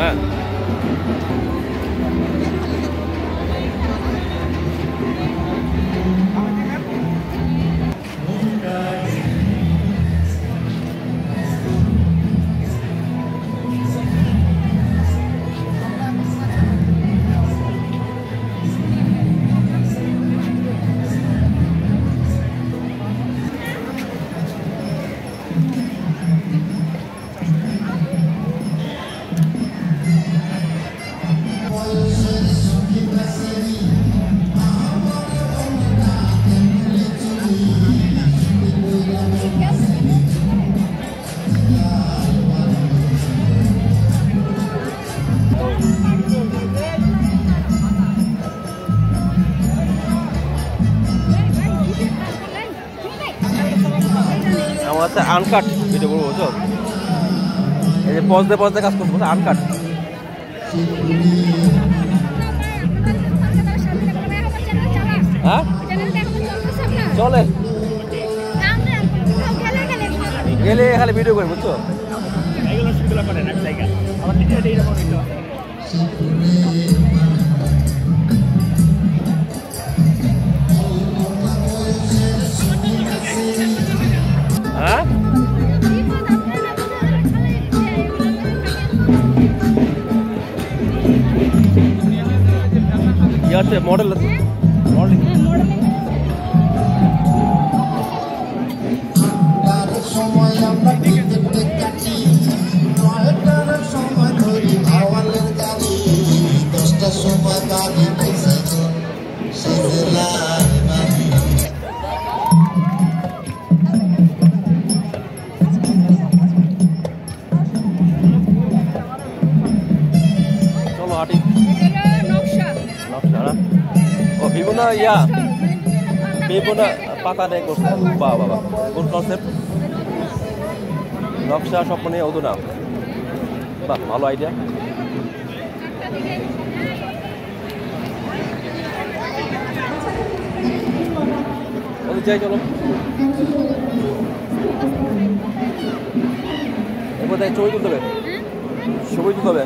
嗯。হচ্ছে uncut video করব, বুঝছ? এই যে পজ দিয়ে পজ দিয়ে কাজ করব আনকাট হ্যাঁ? চলে। গেলে খালি ভিডিও করি বুঝছ? এগুলো করেন এক জায়গা আমার അടുത്ത മോഡൽ বিভিন্ন ইয়া বিভিন্ন পাতা দিয়ে করছে। বাহ বাবা কোন কনসেপ্ট নকশা স্বপ্ন নিয়ে ওদু না বাহ, ভালো আইডিয়া যাই, চলো। তাই ছবি তুলতে হবে। ছবি তুলতে হবে।